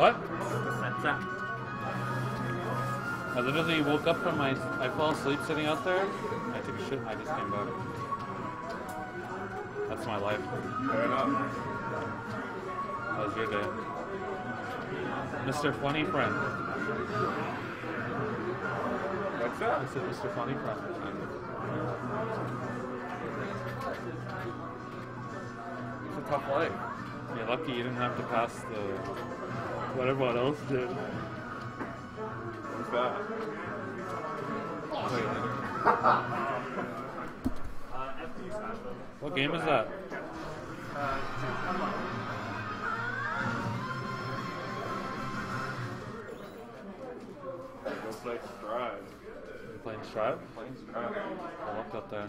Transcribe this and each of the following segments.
That. What? That's that. I literally woke up from my. I fell asleep sitting out there. I took a shit and I just came back. That's my life. Fair enough. How was your day? Mr. Funny Friend. What's that? I said Mr. Funny Friend. It's a tough life. You're lucky you didn't have to pass the. What everyone else did. What's that? What game is that? Go play Stride. Playing Strive? Playing Stride. I looked up there.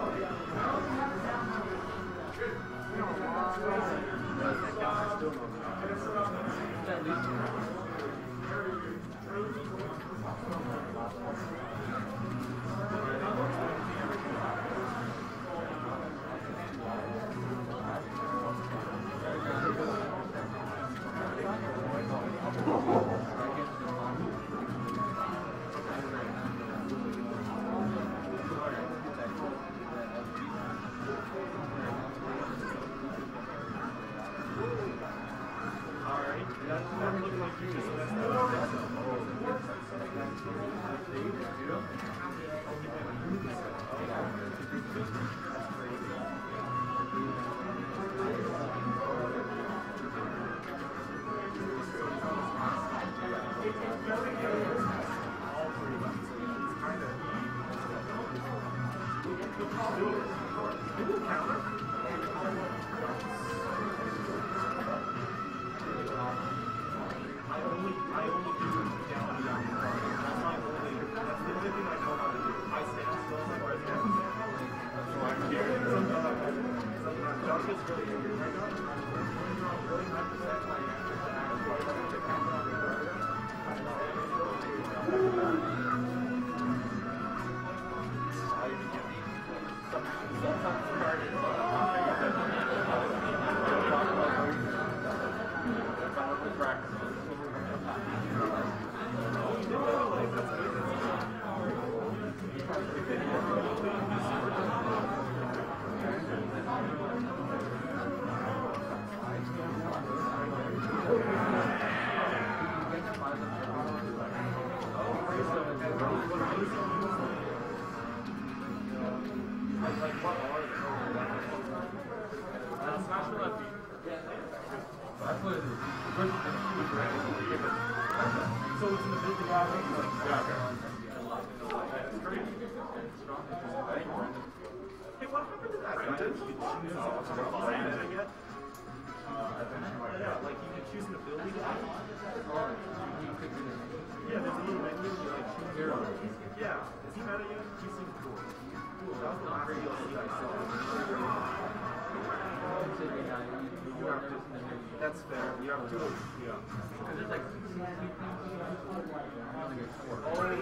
That's fair. You have to. Yeah. Because there's like. Oh, you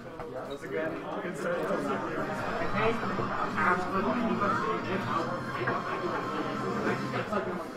Once again, a on that. Absolutely